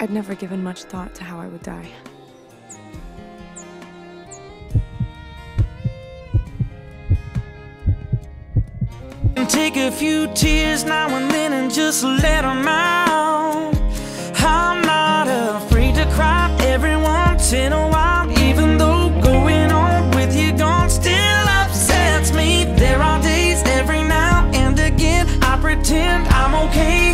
I'd never given much thought to how I would die. Take a few tears now and then and just let them out. I'm not afraid to cry every once in a while, even though going on with you gone still upsets me. There are days every now and again I pretend I'm okay.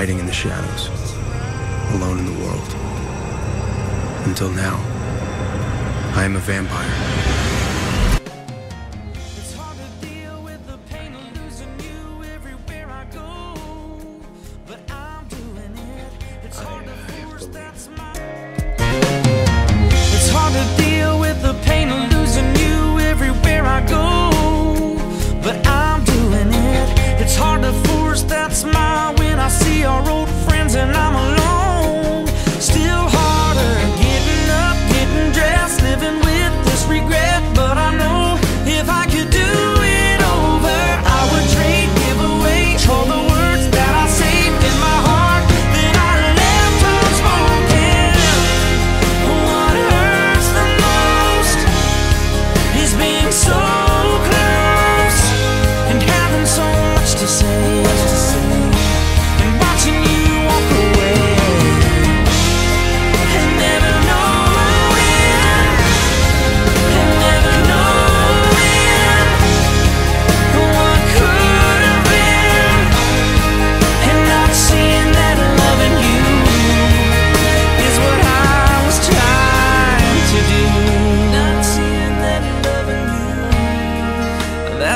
hiding in the shadows, alone in the world. Until now, I am a vampire.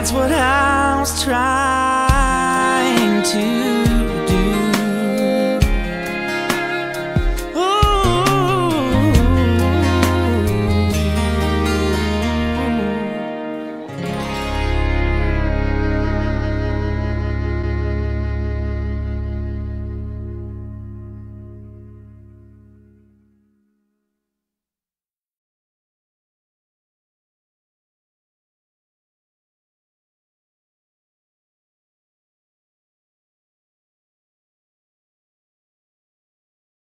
that's what I was trying.